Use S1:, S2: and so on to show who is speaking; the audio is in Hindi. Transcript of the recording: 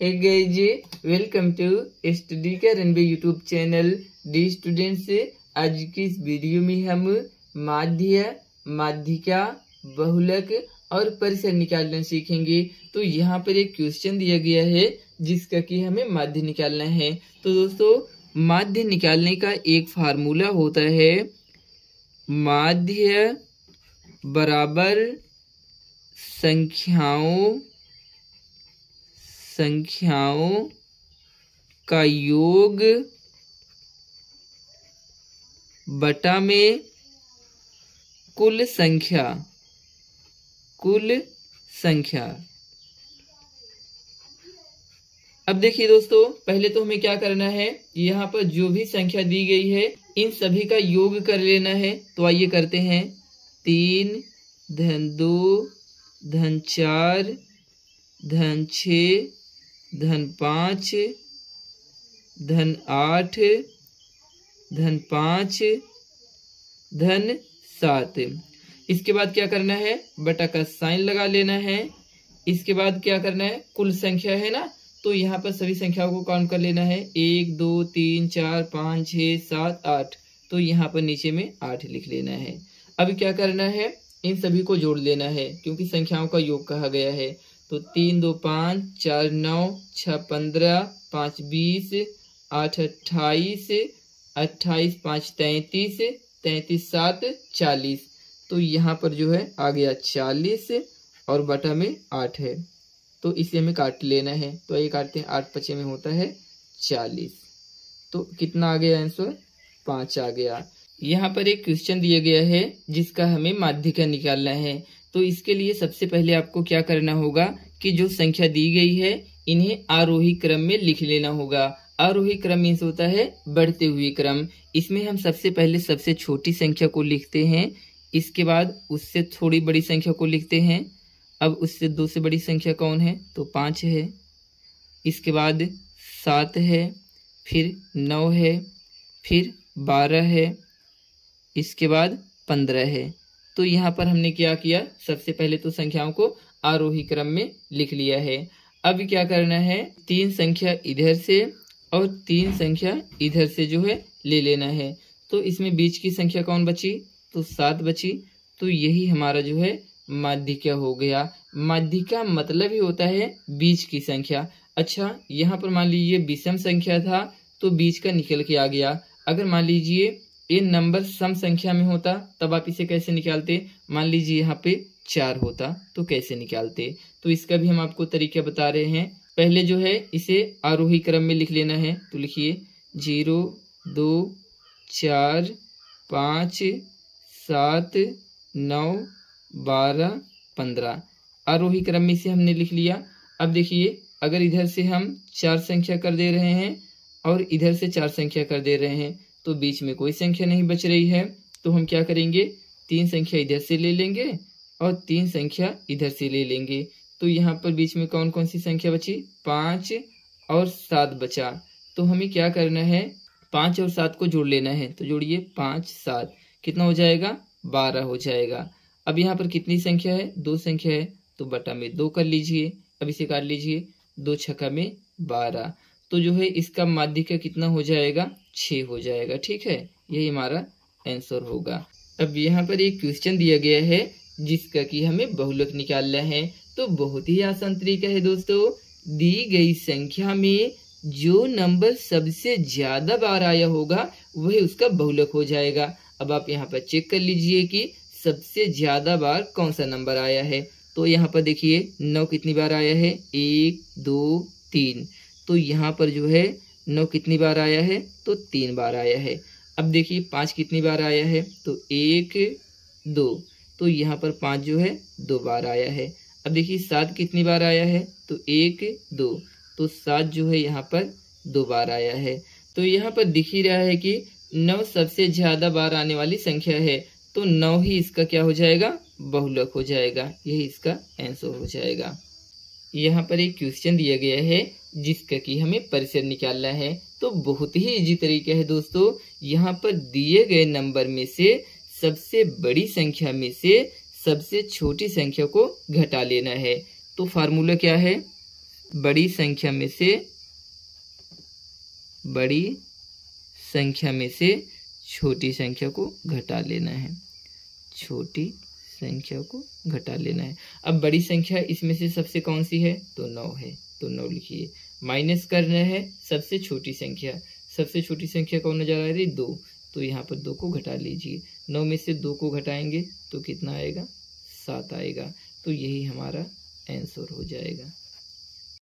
S1: Hey guys, स्टडी का runway YouTube channel the students आज की इस वीडियो में हम माध्य माध्यिका बहुलक और परिसर निकालना सीखेंगे। तो यहाँ पर एक क्वेश्चन दिया गया है जिसका कि हमें माध्य निकालना है। तो दोस्तों माध्य निकालने का एक फार्मूला होता है माध्य बराबर संख्याओं संख्याओं का योग बटा में कुल संख्या कुल संख्या। अब देखिए दोस्तों, पहले तो हमें क्या करना है? यहाँ पर जो भी संख्या दी गई है, इन सभी का योग कर लेना है। तो आइए करते हैं। तीन, धन दो, धन चार, धन छ धन पाँच, धन आठ, धन पाँच, धन सात। इसके बाद क्या करना है? बटा का साइन लगा लेना है। इसके बाद क्या करना है? कुल संख्या है ना? तो यहाँ पर सभी संख्याओं को काउंट कर लेना है। एक, दो, तीन, चार, पाँच छ सात, आठ। तो यहाँ पर नीचे में आठ लिख लेना है। अब क्या करना है? इन सभी को जोड़ लेना है, क्योंकि संख्याओं का योग कहा गया है। तो तीन दो पाँच, चार नौ, छ पंद्रह, पाँच बीस, आठ अट्ठाईस अट्ठाईस पाँच तैतीस तैतीस सात चालीस। तो यहाँ पर जो है आ गया चालीस और बटा में आठ है। तो इसे हमें काट लेना है। तो ये काटते हैं, आठ पचे में होता है चालीस। तो कितना आ गया आंसर? पाँच आ गया। यहाँ पर एक क्वेश्चन दिया गया है जिसका हमें माध्यिका निकालना है। तो इसके लिए सबसे पहले आपको क्या करना होगा कि जो संख्या दी गई है, इन्हें आरोही क्रम में लिख लेना होगा। आरोही क्रम मीन्स होता है बढ़ते हुए क्रम। इसमें हम सबसे पहले सबसे छोटी संख्या को लिखते हैं। इसके बाद उससे थोड़ी बड़ी संख्या को लिखते हैं। अब उससे दो से बड़ी संख्या कौन है? तो पाँच है। इसके बाद सात है, फिर नौ है, फिर बारह है। इसके बाद पंद्रह है। तो यहाँ पर हमने क्या किया? सबसे पहले तो संख्याओं को आरोही क्रम में लिख लिया है। अब क्या करना है? तीन संख्या इधर से और तीन संख्या इधर से जो है, ले लेना है। तो इसमें बीच की संख्या कौन बची? तो सात बची। तो यही हमारा जो है, माध्यिका हो गया। माध्यिका मतलब ही होता है बीच की संख्या। अच्छा यहाँ पर मान लीजिए विषम संख्या था तो बीच का निकल के आ गया। अगर मान लीजिए ये नंबर सम संख्या में होता, तब आप इसे कैसे निकालते? मान लीजिए यहाँ पे चार होता तो कैसे निकालते? तो इसका भी हम आपको तरीका बता रहे हैं। पहले जो है, इसे आरोही क्रम में लिख लेना है। तो लिखिए, ज़ीरो, दो, चार, पाँच, सात, नौ, बारह, पंद्रह। आरोही क्रम में से हमने लिख लिया। अब देखिए, अगर इधर से हम चार संख्या कर दे रहे हैं और इधर से चार संख्या कर दे रहे हैं तो बीच में कोई संख्या नहीं बच रही है। तो हम क्या करेंगे? तीन संख्या इधर से ले लेंगे और तीन संख्या इधर से ले लेंगे। तो यहाँ पर बीच में कौन कौन सी संख्या बची? पाँच और सात बचा। तो हमें क्या करना है? पाँच और सात को जोड़ लेना है। तो जोड़िए पाँच, सात। कितना हो जाएगा? बारह हो जाएगा। अब यहाँ पर कितनी संख्या है? दो संख्या है। तो बटा में दो कर लीजिए। अब इसे काट लीजिए। दो छक्का में बारह। तो जो है इसका माध्यिका कितना हो जाएगा? छ हो जाएगा, ठीक है? यही हमारा आंसर होगा। अब यहाँ पर एक क्वेश्चन दिया गया है, जिसका कि हमें बहुलक निकालना है। तो बहुत ही आसान तरीका है दोस्तों। दी गई संख्या में जो नंबर सबसे ज़्यादा बार आया होगा, वही उसका बहुलक हो जाएगा। अब आप यहाँ पर चेक कर लीजिए कि सबसे ज़्यादा बार कौन सा नंबर आया है। तो यहाँ पर देखिए, नौ कितनी बार आया है? एक, दो, तीन। तो यहाँ पर जो है नौ कितनी बार आया है? तो तीन बार आया है। अब देखिए, पाँच कितनी बार आया है? तो एक, दो। तो यहाँ पर पाँच जो है, दो बार आया है। अब देखिए, सात कितनी बार आया है? तो एक, दो। तो सात जो है, यहाँ पर दो बार आया है। तो यहाँ पर दिख ही रहा है कि नौ सबसे ज़्यादा बार आने वाली संख्या है। तो नौ ही इसका क्या हो जाएगा? बहुलक हो जाएगा। यही इसका आंसर हो जाएगा। यहाँ पर एक क्वेश्चन दिया गया है, जिसका कि हमें परिसर निकालना है। तो बहुत ही इजी तरीका है दोस्तों, यहाँ पर दिए गए नंबर में से सबसे बड़ी संख्या में से सबसे छोटी संख्या को घटा लेना है। तो फार्मूला क्या है? बड़ी संख्या में से, बड़ी संख्या में से छोटी संख्या को घटा लेना है। छोटी संख्या को घटा लेना है। अब बड़ी संख्या इसमें से सबसे कौन सी है? तो नौ है। तो नौ लिखिए। माइनस करना है सबसे छोटी संख्या। सबसे छोटी संख्या कौन नज़र आ रही दो। तो यहाँ पर दो को घटा लीजिए। नौ में से दो को घटाएँगे तो कितना आएगा? सात आएगा। तो यही हमारा आंसर हो जाएगा।